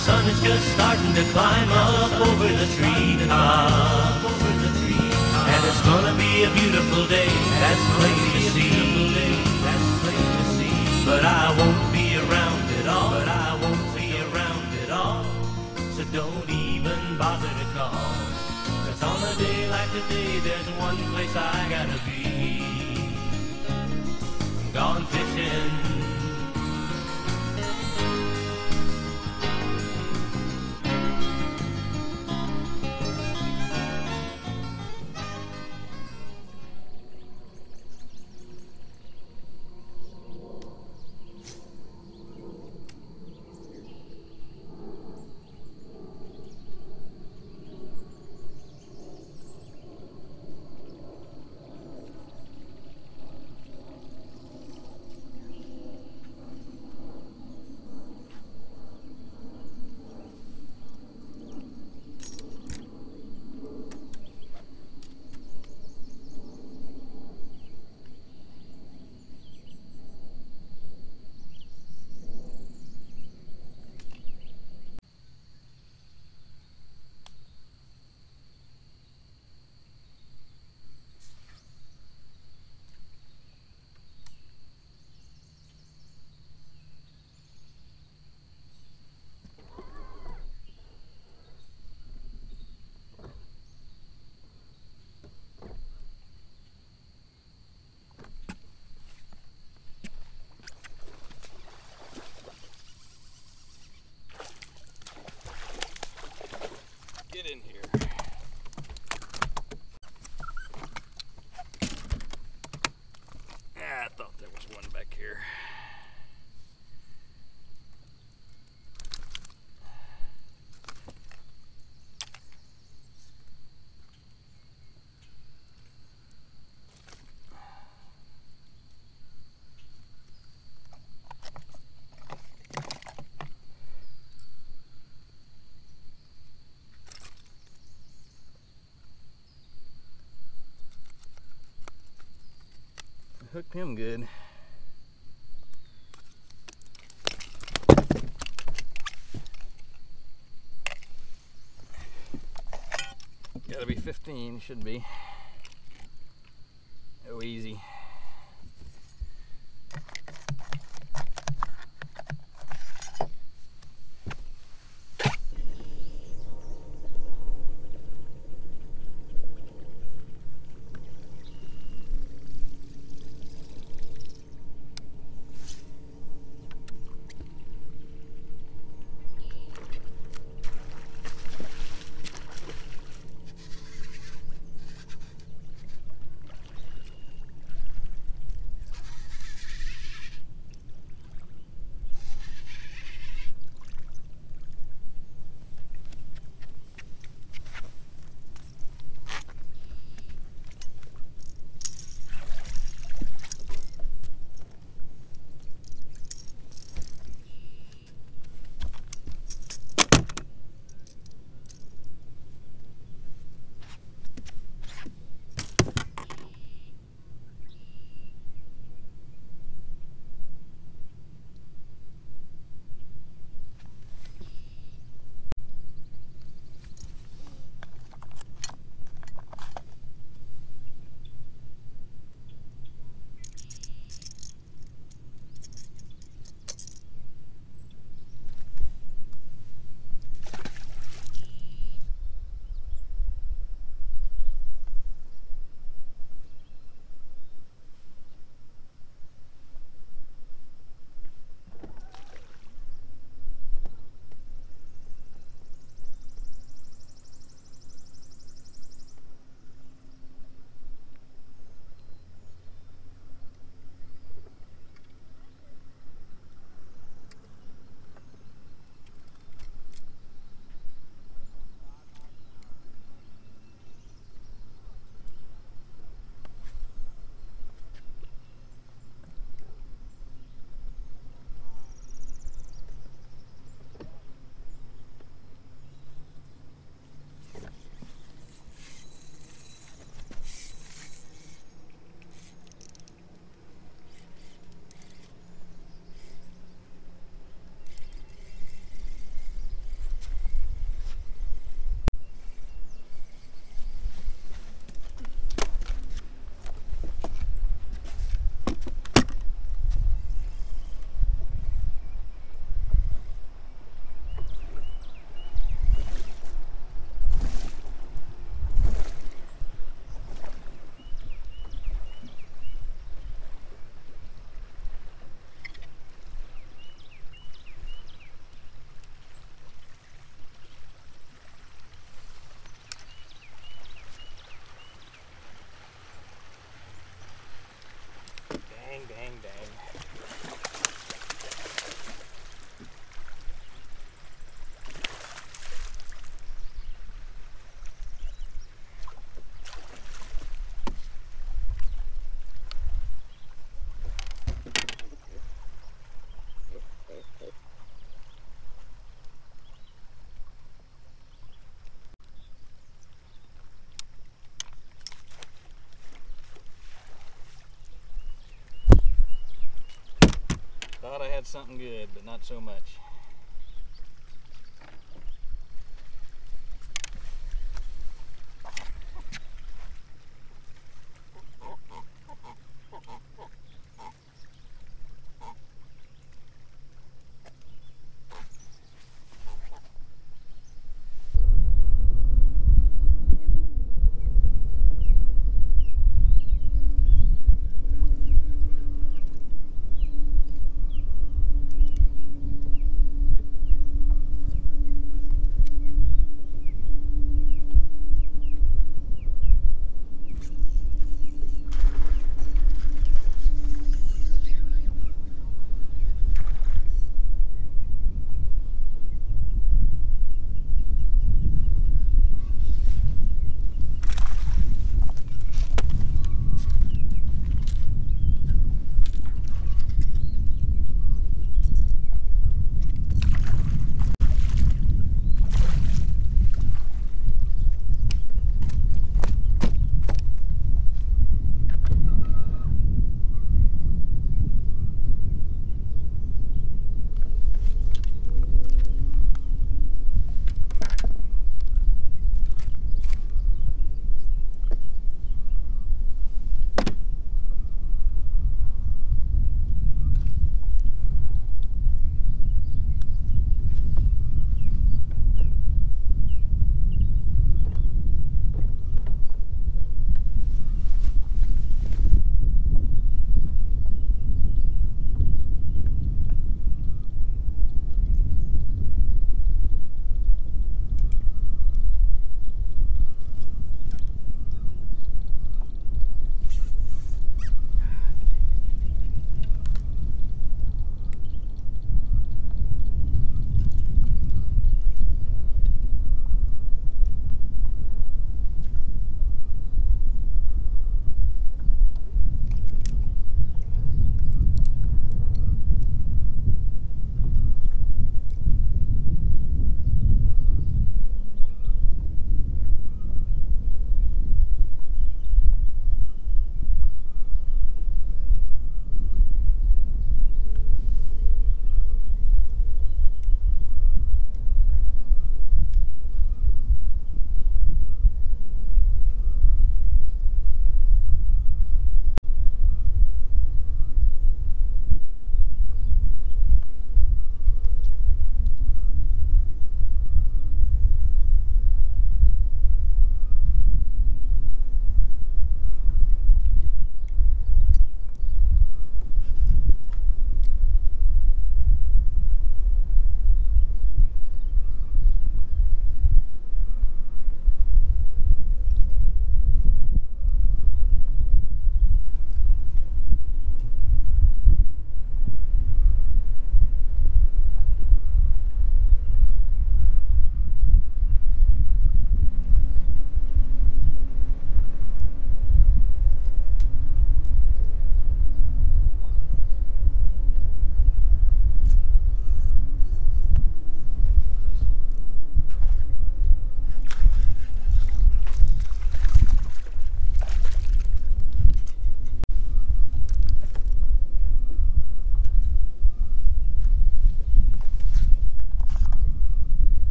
sun is just starting to climb up over the treetop. And it's gonna be a beautiful day, that's plain to see. That's plain to see. But I won't be around at all. But I won't be around at all. So don't even bother to call. Cause on a day like today, there's one place I gotta be. Gone fishing. Hooked him good. Gotta be 15, should be. Oh, easy. Had something good, but not so much.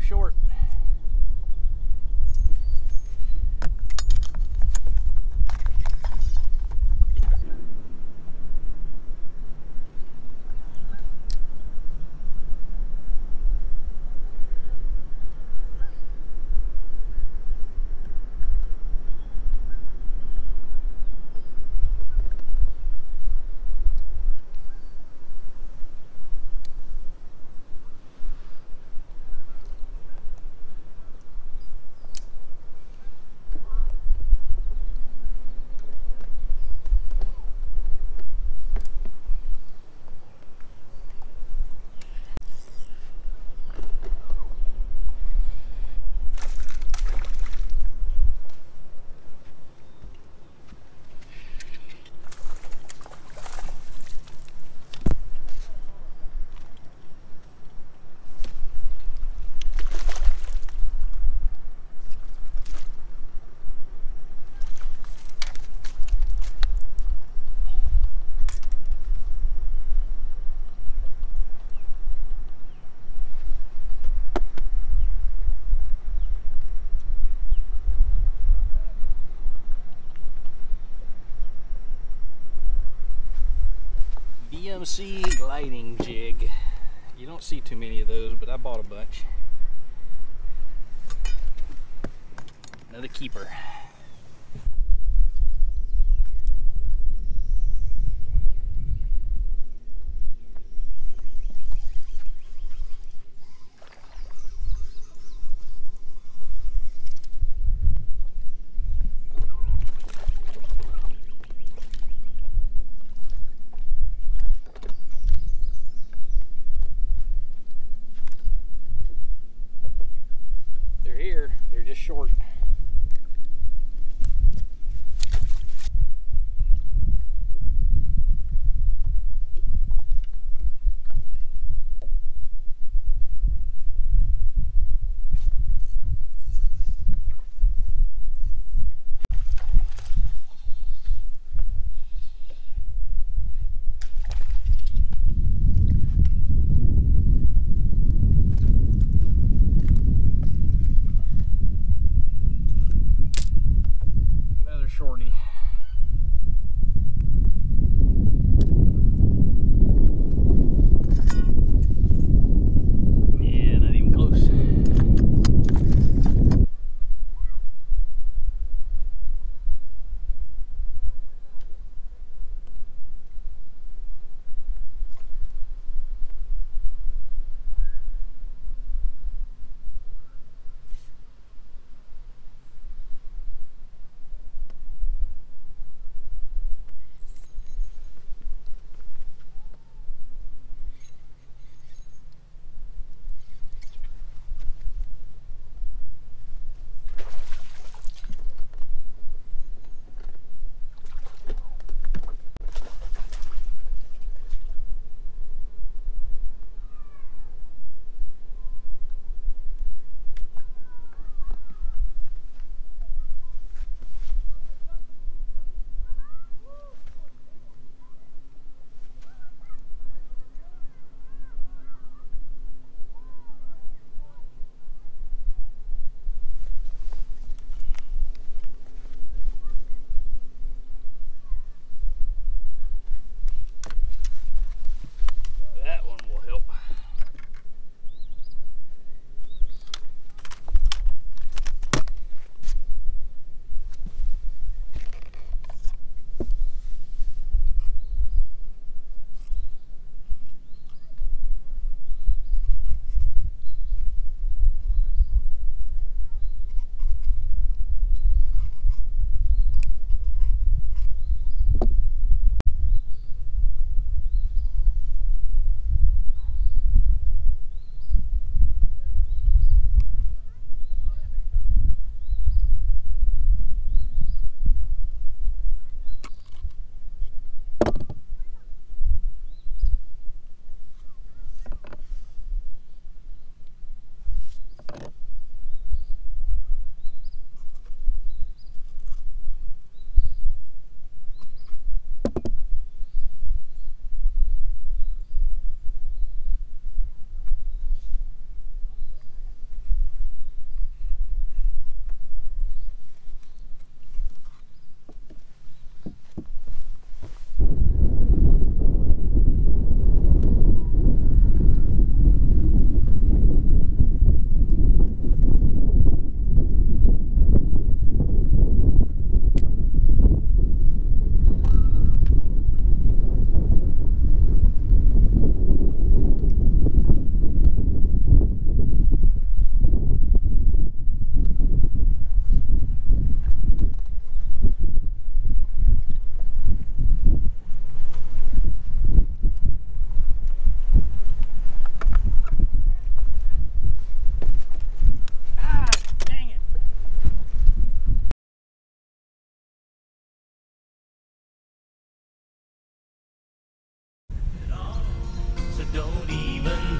Too short. BMC gliding jig. You don't see too many of those, but I bought a bunch. Another keeper.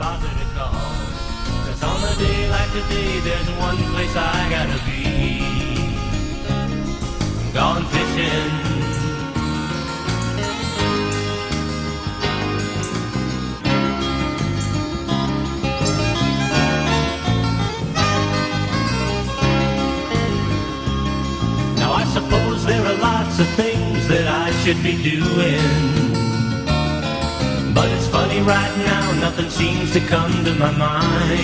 Bother to call. Cause on a day like today, there's one place I gotta be. I'm Gone fishing. Now I suppose there are lots of things that I should be doing. Right now, nothing seems to come to my mind.